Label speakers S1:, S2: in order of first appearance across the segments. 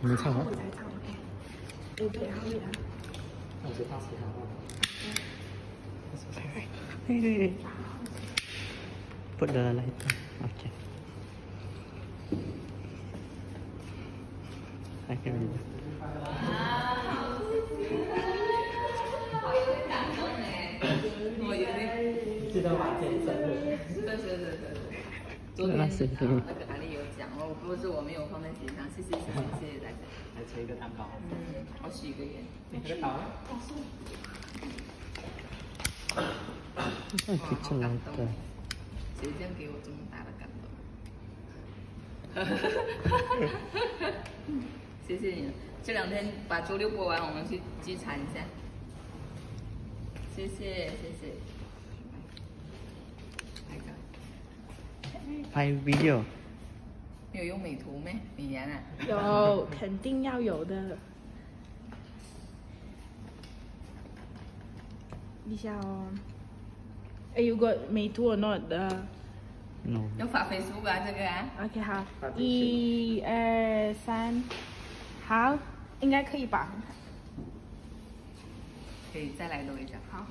S1: 你们唱好。
S2: 我才唱，OK。OK，好的。
S1: 那就大声唱
S3: 吧。对对对。Put the light on. OK。I can
S4: hear you.
S1: 记得把钱转过去。
S4: 对对对对对，昨天那个。阿丽有讲哦，不是我没有放在纸上，谢谢谢谢 谢谢大家。
S1: 来切一个蛋糕。
S4: 嗯，我许一个愿。
S1: 你这个刀。
S3: 这挺出来的。
S4: 谁这样给我这么大的感动？谢谢你，这两天把周六播完，我们去聚餐一下。谢谢谢谢。拍
S3: video。
S4: 没有用美图没？美颜啊？
S2: 有，肯定要有的。一下哦。哎，如果美图 or not 的。
S3: No。
S4: 要发 Facebook 啊，这个啊。
S2: OK，好，一二三，好，应该可以吧？
S4: 可以再来录一下。
S2: 好。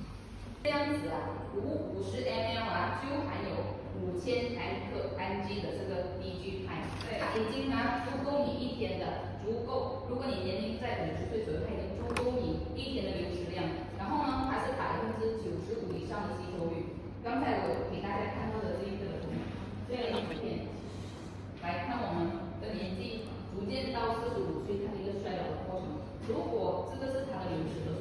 S4: 这样子啊，五五十 ml 啊，就含有五千台克氨基的这个已经拿足够你一天的，足够。如果你年龄在五十岁左右，它已经足够你一天的流食量。然后呢，它是百分之九十五以上的吸收率。刚才我给大家看到的这一个图，这个影片，来看我们的年纪逐渐到四十五岁，它的一个衰老的过程。如果这个是它的流失的